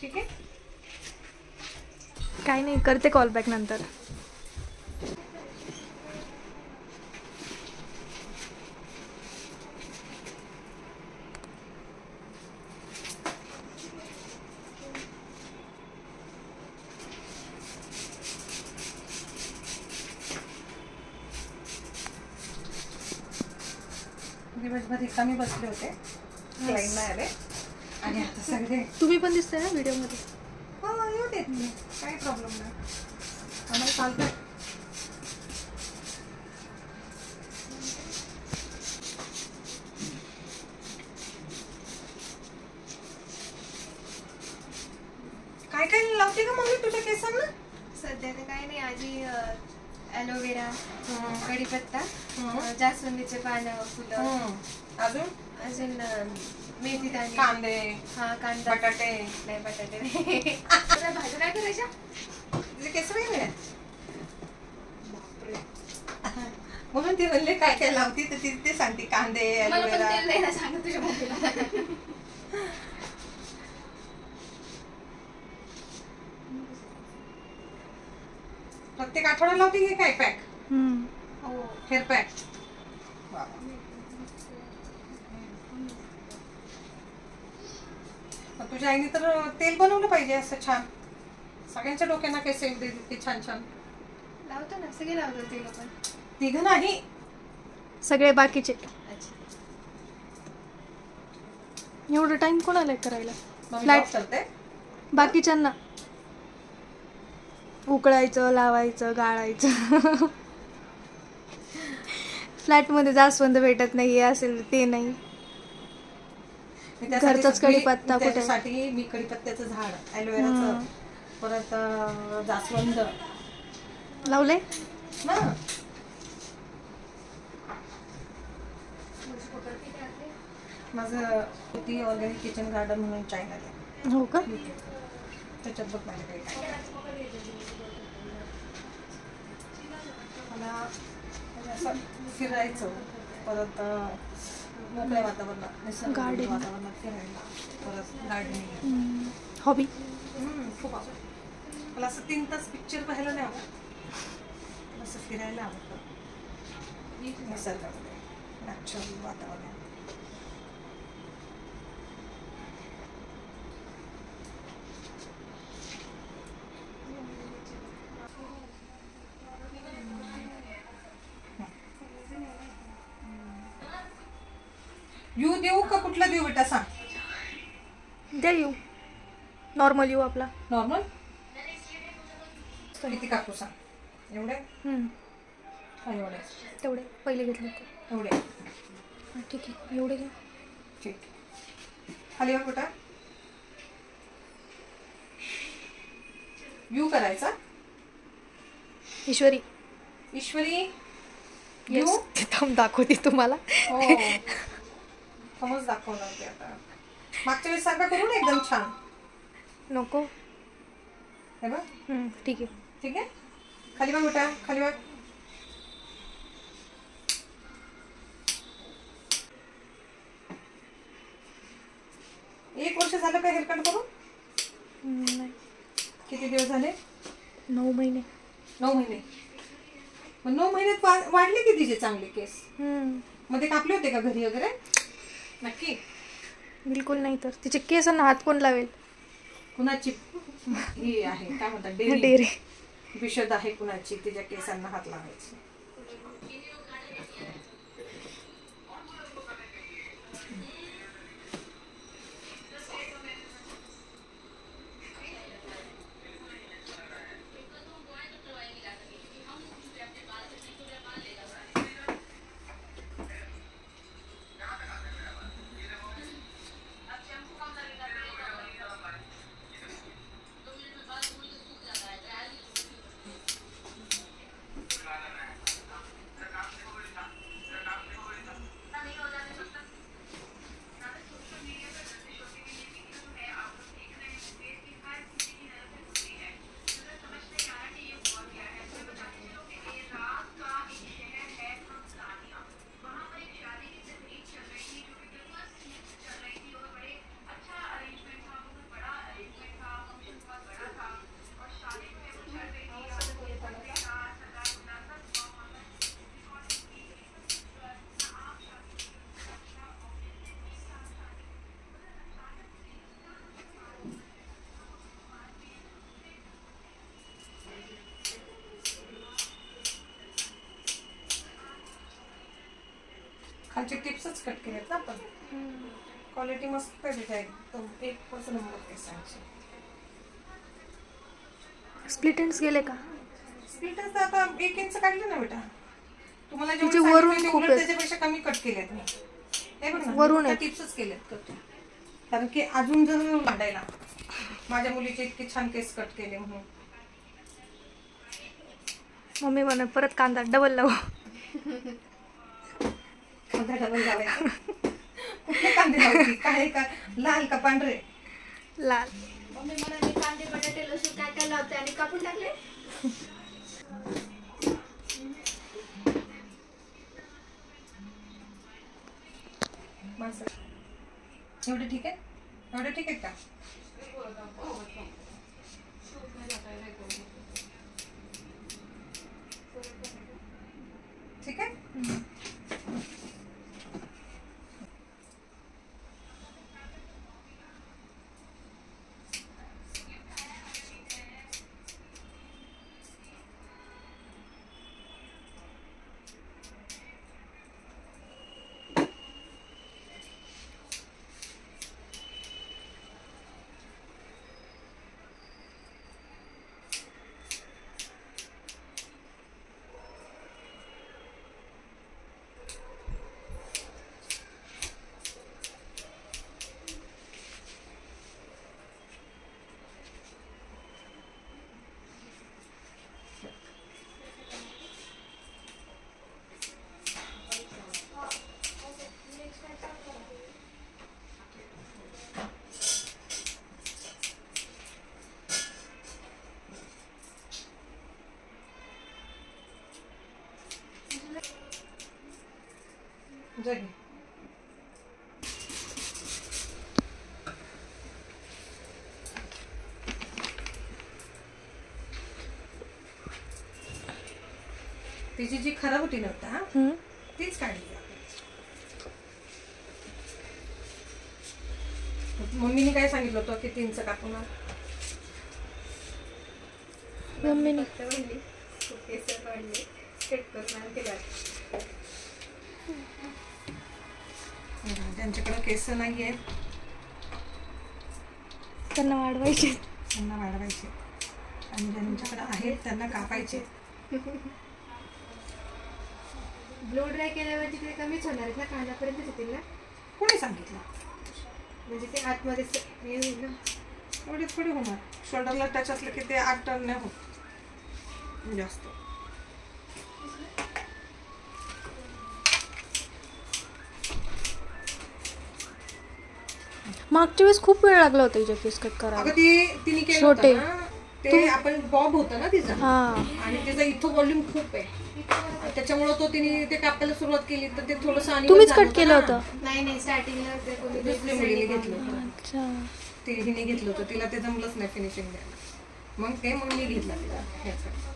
ठीक आहे. काय नाही करते कॉल बॅक नंतर. दिवसभर रिकामी बसले होते. क्लाइंट नाही आले आणि आता सगळे तुम्ही पण दिसताय ना व्हिडिओमध्ये? हो येऊ देत मी. काही प्रॉब्लेम नाही. आम्हाला चालतंय. काय काय लावते का मम्मी तुझ्या केसांना? सध्या तर काही नाही. आजी ॲलोवेरा कढीपत्ता जास्वंदीचे पानं फुलं. अजून? अजून मेथी दाणे. कांदे. हा कांदा. बटाटे. नाही बटाटे नाही. भाज्या काय करायच्या तुझे केस वेगळे. म्हणून ती म्हणले काय काय लावती तर ती ते सांगते कांदे सांगत तुझ्या मम्मीला. प्रत्येक आठवड्याला लावते काय पॅक. हो. Hair pack? तुझ्या आईने तर तेल बनवलं पाहिजे असं छान. सगळ्यांच्या डोक्यांना केस येऊ दे इतके छान छान. लावतो ना सगळे लावतो ते पण तिघ नाही. सगळे बाकीचे. एवढं टाइम कोणाला आहे करायला? job करते? बाकीच्यांना. उकळायचं लावायचं गाळायचं. फ्लॅटमध्ये जास्वंद भेटत नाही हे असेल ते नाही. मी त्यासाठी घरचाच सगळी- कढीपत्ता कुठे? त्याच्यासाठी मी कडीपत्त्याचं झाड ॲलोवेराचं. परत अं, जास्वंद. लावले? ना माझं ती ऑर्गॅनिक किचन गार्डन म्हणून चायनाला हो का? त्याच्यात बघ माझ्याकडे काय. मला म्हणजे असं फिरायचं परत अं, मोकळ्या वातावरणात निसर्ग Garden. वातावरणात फिरायला परत गार्डनिंग हॉबी खूप आवडतं. मला असं तीन तास पिक्चर पाहायला नाही आवडत. मला असं फिरायला आवडतं. निसर्गामध्ये नॅचरल वातावरण यू देऊ का कुठला देऊ बेटा सांग. द्या येऊ. नॉर्मल येऊ आपला. नॉर्मल किती काकू सांग. एवढे? हम्म. एवढे. तेवढे. पहिले घेतले होते. एवढे. हा, ठीक आहे. एवढे घ्या ठीक. खाली वर कुठं यू करायचा. ईश्वरी. ईश्वरी यू. थांब दाखवते तुम्हाला. हो. समज दाखवणार ते आता मागच्या वेळेस सारखा करू ना एकदम छान नको हे बघ हम्म, ठीक आहे ठीक आहे खाली बघ बेटा खाली बघ एक वर्ष झालं का हेअरकट करून हम्म, नाही किती दिवस झाले नऊ महिने नऊ महिने मग नऊ महिन्यात वा- वाढले की तिचे चांगले केस हम्म, मध्ये कापले होते का घरी वगैरे नक्की. बिलकुल नाही तर. तिचे केसांना हात कोण लावेल? कुणाची? ही आहे काय म्हणतात डेअरी. डेरे विशद आहे कुणाची तिच्या केसांना हात लावायची. केसांचे टिप्सच कट केलेत ना आपण. क्वालिटी मस्त आहे एकदम. एक पासून नंबर केसांची स्प्लिट एंड्स गेले का? स्प्लिटच आता एक इंच काढले ना बेटा. तुम्हाला तिचे वरून खूप. त्याच्यापेक्षा कमी कट केलेत मी हे बघ ना वरून. टिप्सच केलेत कट कारण की अजून जर वाढायला माझ्या मुलीचे इतके छान केस कट केले म्हणून. मम्मी म्हणा परत कांदा डबल लावू. डबल लावायचा कुठले कांदे लावती? काय का लाल का पांढरे? लाल. मम्मी म्हणाली कांदे बटाटे लसूण काय काय लावते आणि कापून टाकले? माणसं एवढे ठीक आहे? एवढे ठीक आहेत का? ठीक आहे? तिची जी खराब होती ना आता हम्म. तीच काढली. मम्मीने काय सांगितलं होतं की तीनचं कापून. मम्मीने ज्यांच्याकडे केस नाही आहेत त्यांना वाढवायचे त्यांना वाढवायचे आणि ज्यांच्याकडे आहेत त्यांना कापायचे ब्लो ड्राय केल्यावर तिकडे कमीच होणार आहेत ना कांद्यापर्यंत येतील ना? कोणी सांगितलं? म्हणजे ते आतमध्ये स- हे होईल ना? एवढे थोडी होणार. शोल्डरला टच असलं की ते आठ टन नाही होत. जास्त. मागच्या वेळेस खूप वेळ लागला होता हिच्या केस कट अगं करायला ती तिने केलं छोटे. होतं ना? ते आपण बॉब होतं ना तिचा. हा. आणि त्याचा इथं व्हॉल्यूम खूप आहे. त्याच्यामुळे तो तिने ते कापायला सुरुवात केली तर ते थोडस तुम्हीच कट केलं होतं? नाही नाही स्टार्टिंगला ते कोणी दुसऱ्या मुलीने घेतलं होतं. अच्छा. ते हिने घेतलं होतं. तिला ते जमलंच नाही फिनिशिंग द्यायला. मग ते मग मी घेतला तिला. ह्याचं.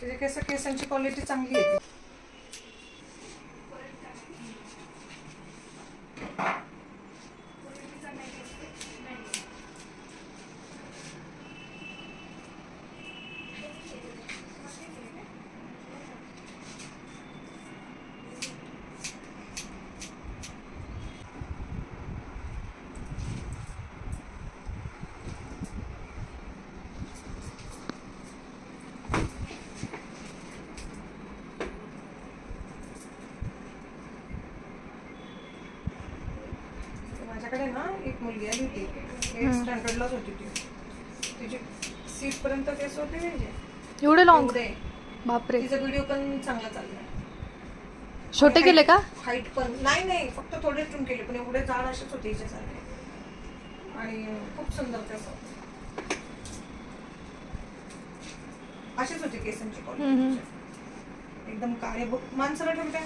त्याच्या केस केसांची क्वालिटी चांगली आहे माझ्याकडे ना एक मुलगी आली होती. एट स्टँडर्डलाच होती ती. तिची सीट पर्यंत केस होते म्हणजे एवढे लॉंग एवढे. बापरे. तिचा व्हिडिओ पण चांगला चाललाय छोटे केले का? हाईट पण. नाही नाही. फक्त थोडे ट्रिम केले पण एवढे जाड असेच होते हिच्यासारखे. आणि खूप सुंदर केस. असेच होते केसांची. क्वालिटी एकदम काळे माणसाला ठेवते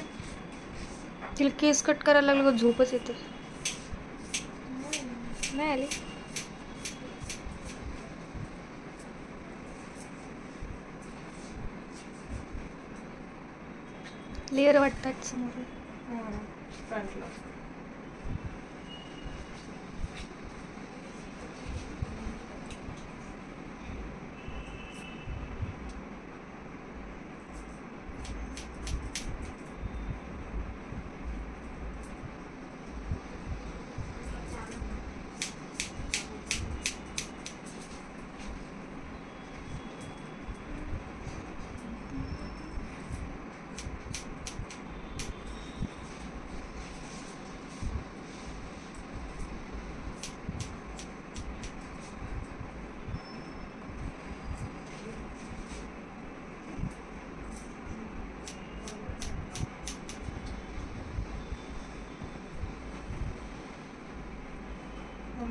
तिला केस कट करायला लागलं झोपच येते नाही आली लेअर वाटतात समोर. हो, हो. फ्रंटला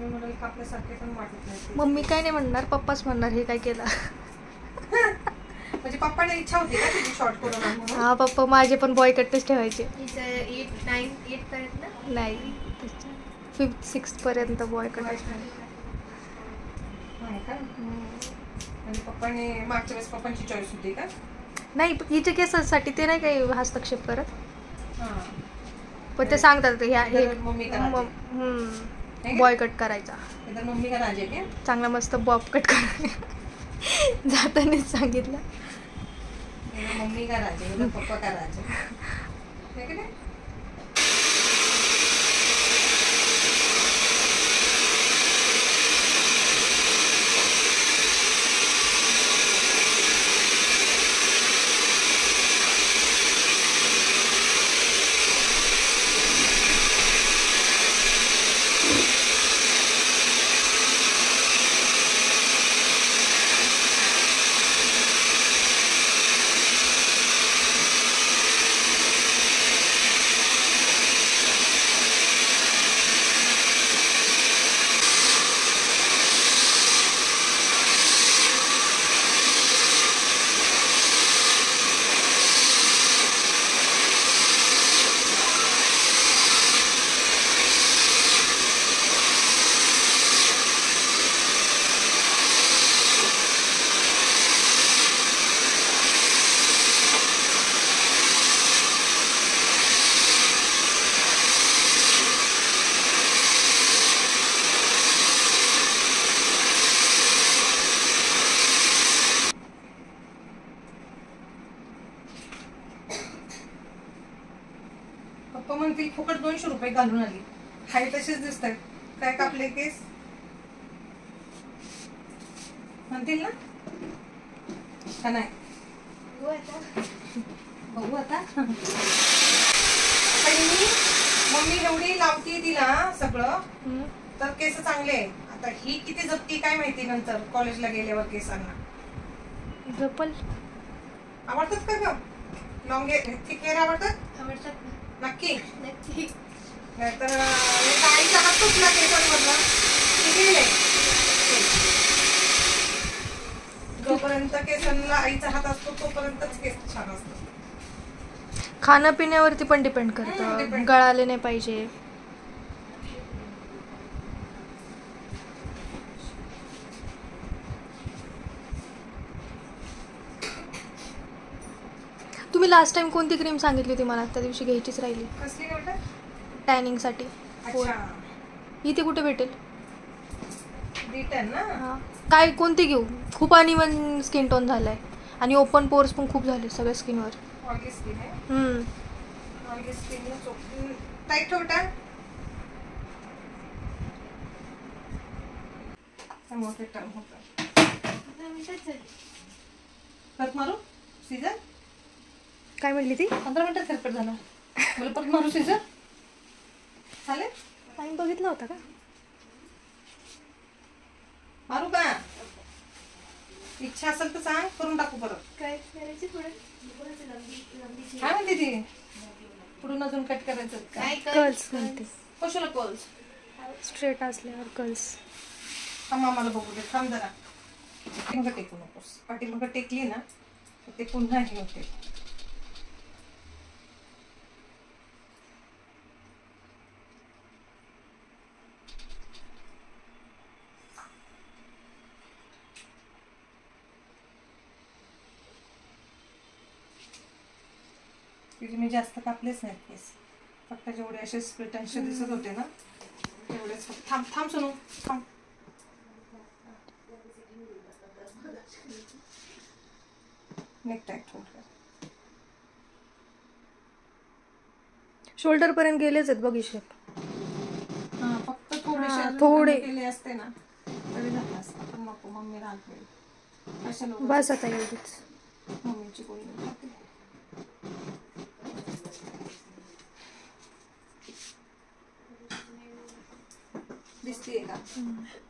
मम्मी म्हणाल कापल्यासारखे पण वाटत नाही ते. मम्मी काय नाही म्हणणार पप्पाच म्हणणार हे काय केलं? म्हणजे पप्पाला इच्छा होती का तुझी शॉर्ट करून आण हा पप्पा माझे पण बॉय कटच ठेवायचे. एट नाईन एट पर्यंत? ना नाही फिफ्थ सिक्स पर्यंत बॉय कट. नाही का? म्हणजे पप्पाने मागच्या वेळेस पप्पांची चॉईस होती का? नाही हिच्या केसासाठी ते नाही काही हस्तक्षेप करत. हा. पण ते सांगतात ह्या हे मम्मी. है बॉय कट करायचा. इधर मम्मी का राज क्या चांगला मस्त बॉब कट कर जातानाच सांगितलं. मम्मी का राज? पप्पा का राज? म्हणतील फुकट दोनशे रुपये घालून आली. हाय तसेच दिसत काय कापले केस? म्हणतील ना? का नाही? बघू आता. ही मम्मी एवढी लावती तिला सगळं. तर केस चांगले आहे. आता ही किती जपती काय माहिती नंतर कॉलेजला गेल्यावर केसांना जपल. आवडतात का ग? लॉंग थिक हेअर आवडतात? आवडतात नक्की. नक्की. नाहीतर एक आईचा हात तुटला केसांमधला ते गेले. जोपर्यंत केसांना आईचा हात असतो तोपर्यंतच केस छान असतात. खाणं पिण्यावरती पण डिपेंड करतं. गळाले नाही पाहिजे. तुम्ही लास्ट टाइम कोणती क्रीम सांगितली होती मला? त्या दिवशी घ्यायचीच राहिली. कसली टॅनिंगसाठी अच्छा. इथे कुठे भेटेल? रिटर्न ना? हा. काय कोणती घेऊ? खूप अनइवन स्किन टोन झालाय. आणि ओपन पोर्स पण खूप झाले सगळ्या स्किनवर स्किन आहे? टाईट परत मारू? सीझर काय म्हणली ती? पंधरा मिनिटात हेरकट झाला. मला परत मारू सीझर चालेल? टाइम बघितला होता का? मारू का? इच्छा असेल तर सांग करून टाकू परत. काय करायची पुढे? काय म्हणते ती? पुढून अजून कट करायचं काय कर्ल्स म्हणते. कशाला कॉल्स स्ट्रेट असल्यावर कर्ल्स थांब आम्हाला बघू दे. थांब जरा. टेकू नकोस. पाठीमागं टेकली ना ते पुन्हा हे होते. जास्त कापलेच नाहीत केस. फक्त जेवढे असे स्प्लिट अंश दिसत होते ना तेवढेच फक्त. थांब थांब सोनू थांब. शोल्डर पर्यंत गेलेच आहेत बघ हा, फक्त थोडे. कमी केले असते ना तरी झालं असतं. पण नको मम्मी राहते बस आता एवढीच. मम्मीची बोलणी राहते दिसतीये का